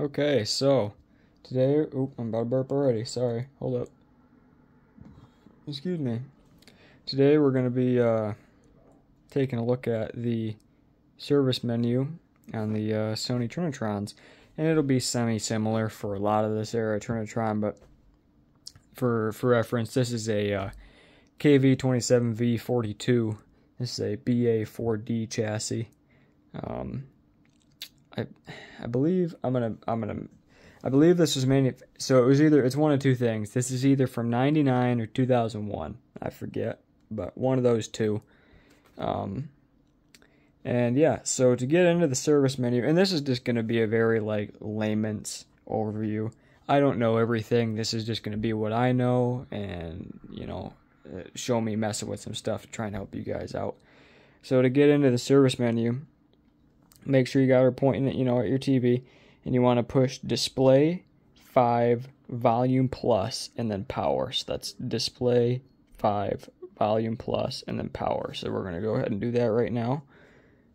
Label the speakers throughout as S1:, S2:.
S1: Okay, so today, oop, I'm about to burp already. Sorry, hold up. Excuse me. Today we're going to be uh, taking a look at the service menu on the uh, Sony Trinitrons, and it'll be semi-similar for a lot of this era Trinitron, but for for reference, this is a uh, KV27V42. This is a BA4D chassis. Um, I I believe I'm gonna I'm gonna I believe this was manu- so it was either it's one of two things. This is either from '99 or 2001. I forget, but one of those two. Um, and yeah, so to get into the service menu, and this is just to be a very like layman's overview. I don't know everything. This is just to be what I know, and you know, uh, show me messing with some stuff to try and help you guys out. So to get into the service menu, make sure you got her pointing at you know at your TV, and you want to push display five volume plus and then power. So that's display five volume plus and then power. So we're gonna go ahead and do that right now.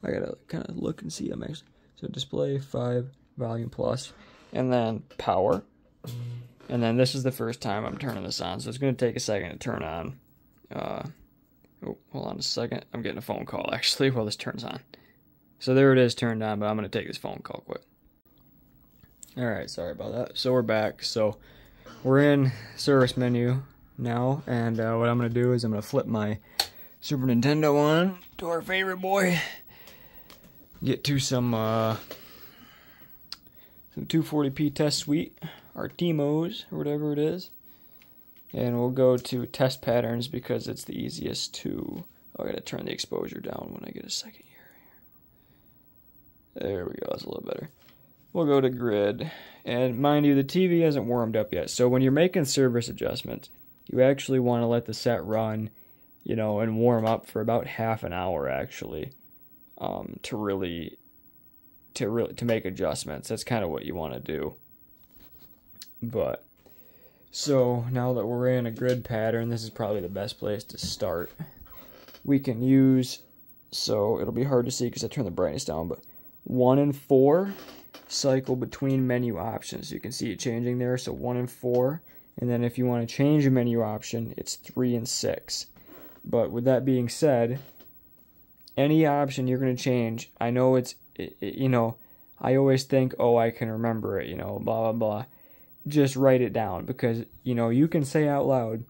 S1: I gotta kind of look and see. I'm actually so display five volume plus and then power. And then this is the first time I'm turning this on, so it's gonna take a second to turn on. Uh, oh, hold on a second. I'm getting a phone call actually while this turns on. So there it is turned on, but I'm going to take this phone call quick. All right, sorry about that. So we're back. So we're in service menu now, and uh, what I'm going to do is I'm going to flip my Super Nintendo on to our favorite boy. Get to some uh, some 240p test suite, Artemio's or whatever it is, and we'll go to test patterns because it's the easiest to. Oh, I got to turn the exposure down when I get a second. There we go, that's a little better. We'll go to grid. And mind you, the TV hasn't warmed up yet. So when you're making service adjustments, you actually want to let the set run, you know, and warm up for about half an hour actually. Um, to really to really to make adjustments. That's kind of what you want to do. But so now that we're in a grid pattern, this is probably the best place to start. We can use so it'll be hard to see because I turned the brightness down, but 1 and 4 cycle between menu options. You can see it changing there, so 1 and 4. And then if you want to change a menu option, it's 3 and 6. But with that being said, any option you're going to change, I know it's, you know, I always think, oh, I can remember it, you know, blah, blah, blah. Just write it down because, you know, you can say out loud,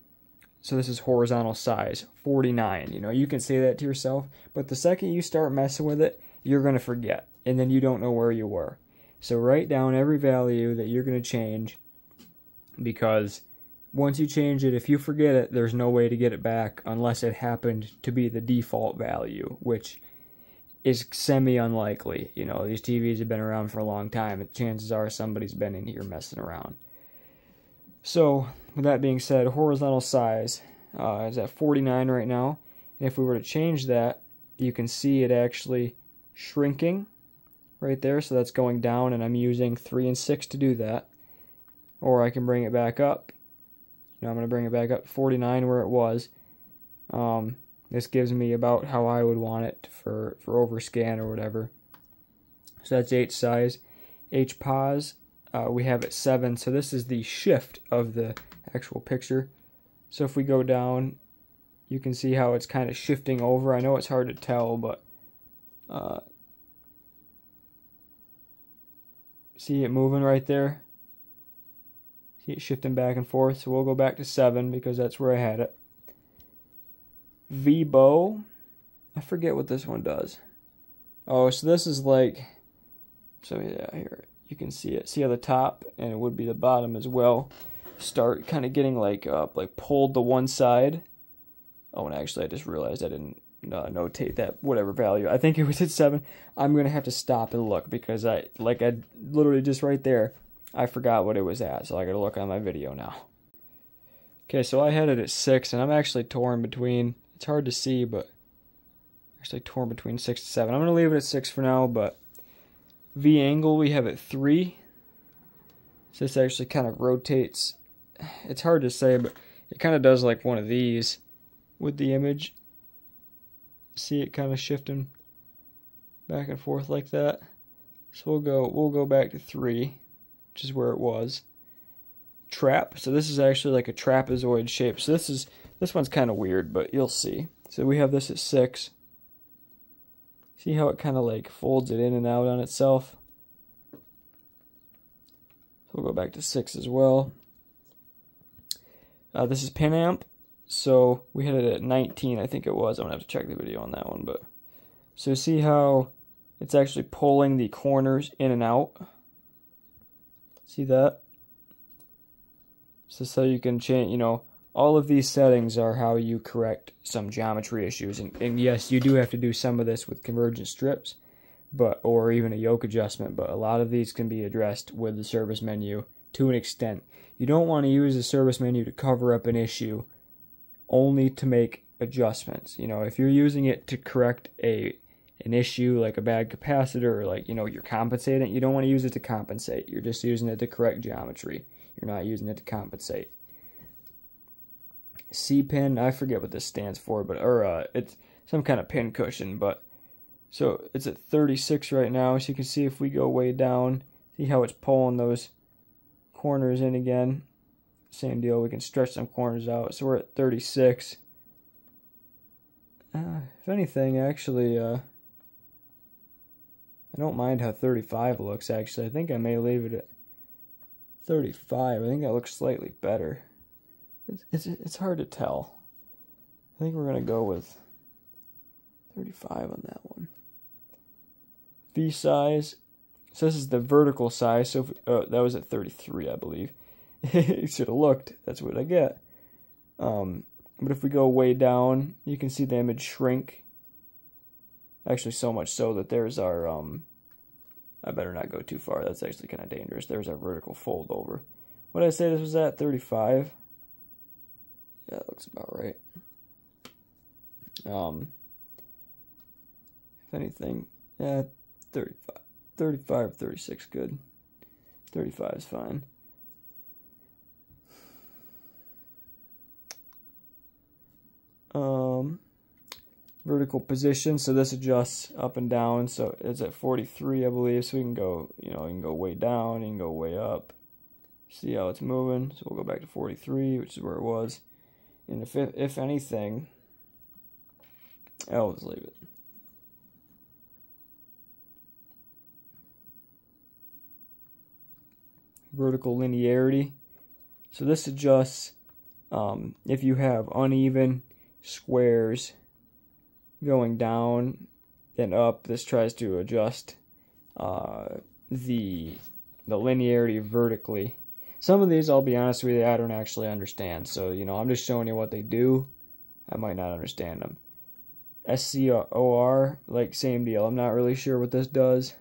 S1: so this is horizontal size, 49. You know, you can say that to yourself, but the second you start messing with it, you're going to forget and then you don't know where you were. So write down every value that you're going to change because once you change it, if you forget it, there's no way to get it back unless it happened to be the default value, which is semi unlikely. You know, these TVs have been around for a long time. Chances are somebody's been in here messing around. So, with that being said, horizontal size uh, is at 49 right now. And if we were to change that, you can see it actually shrinking right there. So that's going down, and I'm using 3 and 6 to do that. Or I can bring it back up. Know, I'm going to bring it back up 49 where it was. Um, this gives me about how I would want it for, for overscan or whatever. So that's H size. H pause, uh, we have it 7. So this is the shift of the actual picture. So if we go down, you can see how it's kind of shifting over. I know it's hard to tell, but uh, See it moving right there? See it shifting back and forth. So we'll go back to 7 because that's where I had it. VBO. I forget what this one does. Oh, so this is like... So yeah, here. You can see it. See how the top, and it would be the bottom as well, start kind of getting like up, like pulled to one side. Oh, and actually I just realized I didn't uh, notate that whatever value. I think it was at seven. I'm gonna have to stop and look because I like I literally just right there. I forgot what it was at, so I gotta look on my video now. Okay, so I had it at six, and I'm actually torn between. It's hard to see, but actually torn between six and seven. I'm gonna leave it at six for now, but V angle we have at three. So this actually kind of rotates. It's hard to say, but it kind of does like one of these with the image see it kind of shifting back and forth like that. So we'll go we'll go back to three. which is where it was. Trap. So this is actually like a trapezoid shape. So this is this one's kind of weird, but you'll see. So we have this at six. See how it kind of like folds it in and out on itself? So we'll go back to six as well. Uh, this is Pinamp. So we had it at 19, I think it was. I'm to have to check the video on that one. but So see how it's actually pulling the corners in and out? See that? So, so you can change, you know, all of these settings are how you correct some geometry issues. And, and yes, you do have to do some of this with convergent strips but or even a yoke adjustment, but a lot of these can be addressed with the service menu to an extent. You don't want to use the service menu to cover up an issue only to make adjustments. You know, if you're using it to correct a an issue like a bad capacitor or like, you know, you're compensating, you don't want to use it to compensate. You're just using it to correct geometry. You're not using it to compensate. C pin, I forget what this stands for, but or uh, it's some kind of pin cushion, but so it's at 36 right now. So you can see if we go way down, see how it's pulling those corners in again. Same deal, we can stretch some corners out. So we're at 36. Uh, if anything, actually, uh, I don't mind how 35 looks, actually. I think I may leave it at 35. I think that looks slightly better. It's, it's, it's hard to tell. I think we're going to go with 35 on that one. V size. So this is the vertical size. So if, uh, that was at 33, I believe. should have looked. That's what I get. Um, but if we go way down, you can see the image shrink. Actually, so much so that there's our. Um, I better not go too far. That's actually kind of dangerous. There's our vertical fold over. What did I say this was at? 35? Yeah, that looks about right. Um, if anything, yeah, 35. 35, 36, good. 35 is fine. Um, vertical position, so this adjusts up and down, so it's at 43, I believe, so we can go, you know, you can go way down, you can go way up. See how it's moving, so we'll go back to 43, which is where it was. And if, if anything, I'll just leave it. vertical linearity. So this adjusts um, if you have uneven squares going down and up. This tries to adjust uh, the the linearity vertically. Some of these, I'll be honest with you, I don't actually understand. So you know, I'm just showing you what they do. I might not understand them. SCOR, like same deal. I'm not really sure what this does.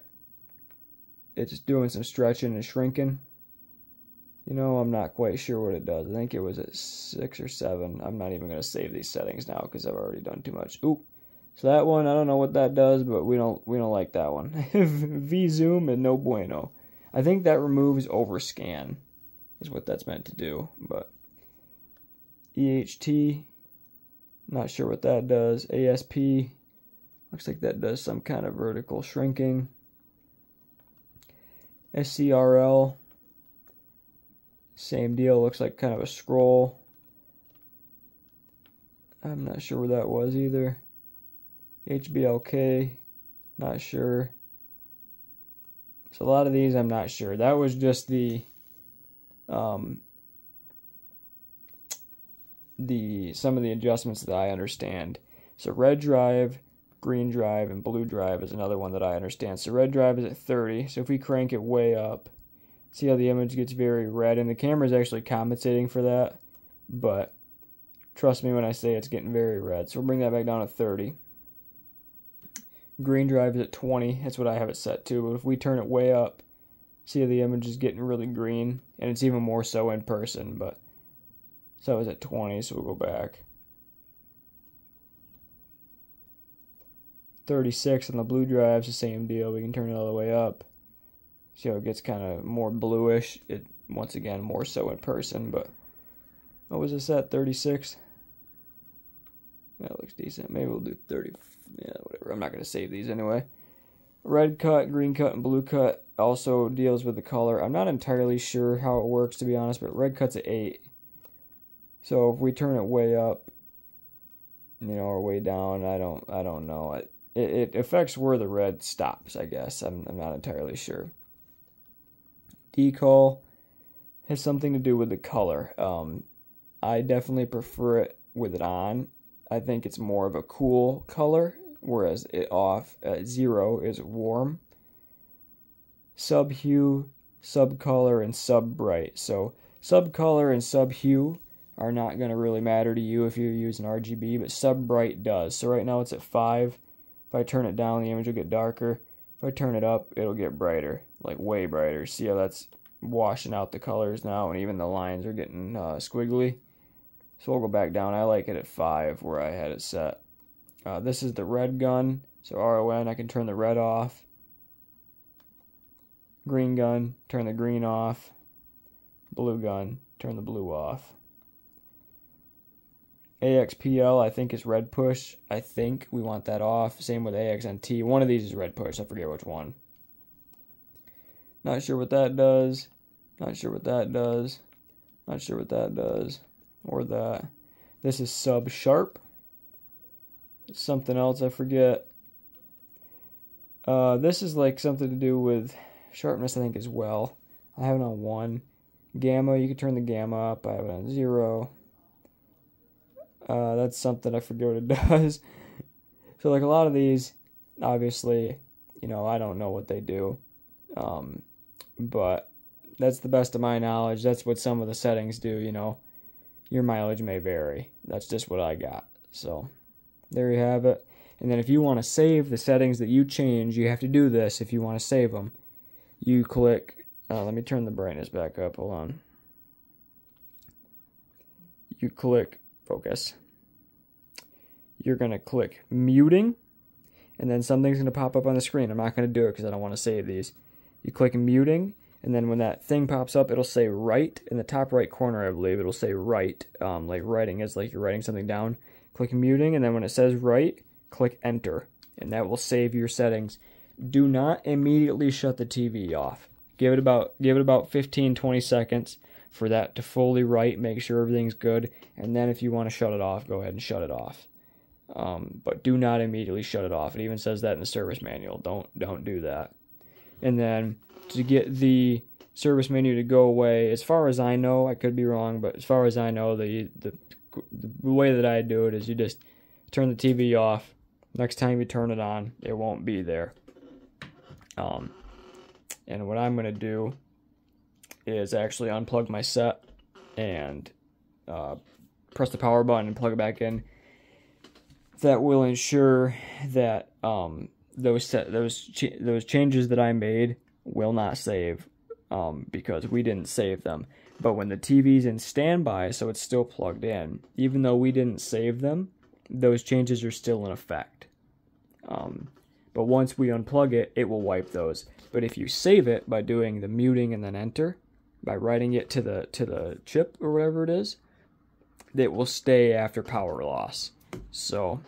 S1: It's doing some stretching and shrinking. You know, I'm not quite sure what it does. I think it was at 6 or 7. I'm not even going to save these settings now because I've already done too much. Oop. So that one, I don't know what that does, but we don't we don't like that one. V zoom and no bueno. I think that removes overscan is what that's meant to do, but EHT not sure what that does. ASP looks like that does some kind of vertical shrinking. SCRL same deal, looks like kind of a scroll. I'm not sure where that was either. HBLK, not sure. So a lot of these I'm not sure. That was just the um, the some of the adjustments that I understand. So red drive, green drive, and blue drive is another one that I understand. So red drive is at 30. So if we crank it way up, See how the image gets very red, and the camera is actually compensating for that, but trust me when I say it's getting very red. So we'll bring that back down to 30. Green drive is at 20, that's what I have it set to, but if we turn it way up, see the image is getting really green, and it's even more so in person, but so it was at 20, so we'll go back. 36 on the blue drive is the same deal. We can turn it all the way up. See how it gets kind of more bluish. It once again more so in person, but what was this at 36? That looks decent. Maybe we'll do 30. Yeah, whatever. I'm not gonna save these anyway. red cut, green cut, and blue cut also deals with the color. I'm not entirely sure how it works to be honest, but red cut's at 8. So if we turn it way up, you know, or way down, I don't I don't know. It it affects where the red stops, I guess. I'm I'm not entirely sure. Decal has something to do with the color. Um, I definitely prefer it with it on. I think it's more of a cool color, whereas it off at zero is warm. Sub hue, sub color, and sub bright. So sub color and sub hue are not going to really matter to you if you're using RGB, but sub bright does. So right now it's at five. If I turn it down, the image will get darker. If I turn it up, it'll get brighter, like way brighter. See how that's washing out the colors now, and even the lines are getting uh, squiggly. So we'll go back down. I like it at 5 where I had it set. Uh, this is the red gun. So RON, I can turn the red off. Green gun, turn the green off. Blue gun, turn the blue off. AXPL, I think, is red push. I think we want that off. Same with AXNT. One of these is red push. I forget which one. Not sure what that does. Not sure what that does. Not sure what that does or the this is sub sharp. Something else I forget. Uh, this is like something to do with sharpness, I think, as well. I have it on one. Gamma, you can turn the gamma up. I have it on zero. Uh, that's something I forget what it does. so, like a lot of these, obviously, you know, I don't know what they do. Um, but that's the best of my knowledge. That's what some of the settings do, you know your mileage may vary. That's just what I got. So there you have it. And then if you want to save the settings that you change, you have to do this if you want to save them. You click, uh, let me turn the brightness back up. Hold on. You click focus. You're going to click muting, and then something's going to pop up on the screen. I'm not going to do it because I don't want to save these. You click muting, and then when that thing pops up, it'll say write in the top right corner, I believe. It'll say write, um, like writing is like you're writing something down. Click muting, and then when it says write, click enter, and that will save your settings. Do not immediately shut the TV off. Give it about give it about 15 20 seconds for that to fully write, make sure everything's good, and then if you want to shut it off, go ahead and shut it off. Um, but do not immediately shut it off. It even says that in the service manual. Don't don't do that. And then to get the service menu to go away. As far as I know, I could be wrong, but as far as I know, the the, the way that I do it is you just turn the TV off. Next time you turn it on, it won't be there. Um, and what I'm gonna do is actually unplug my set and uh, press the power button and plug it back in. That will ensure that um, those set, those ch- those changes that I made will not save um, because we didn't save them. But when the TV's in standby, so it's still plugged in, even though we didn't save them, those changes are still in effect. Um, but once we unplug it, it will wipe those. But if you save it by doing the muting and then enter, by writing it to the to the chip or whatever it is, it will stay after power loss. So,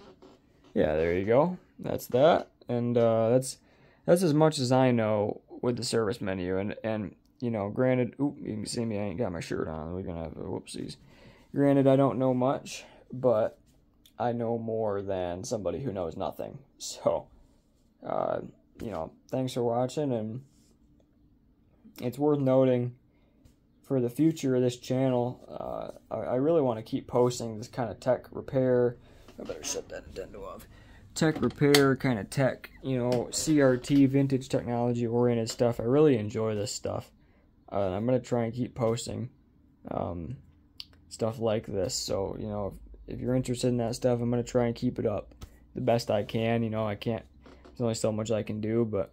S1: yeah, there you go. That's that, and uh, that's that's as much as I know with the service menu. And, and you know, granted, oop, you can see me, I ain't got my shirt on. We're to have whoopsies. Granted, I don't know much, but I know more than somebody who knows nothing. So, uh, you know, thanks for watching, and it's worth noting for the future of this channel, uh, I, I, really want to keep posting this kind of tech repair. I better shut that Nintendo off tech repair kind of tech, you know, CRT vintage technology oriented stuff. I really enjoy this stuff. Uh, I'm gonna try and keep posting um, stuff like this. So you know, if, if, you're interested in that stuff, I'm gonna try and keep it up the best I can. You know, I can't. There's only so much I can do, but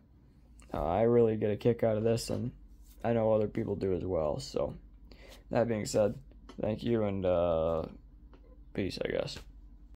S1: uh, I really get a kick out of this, and I know other people do as well. So that being said, thank you and uh, peace. I guess.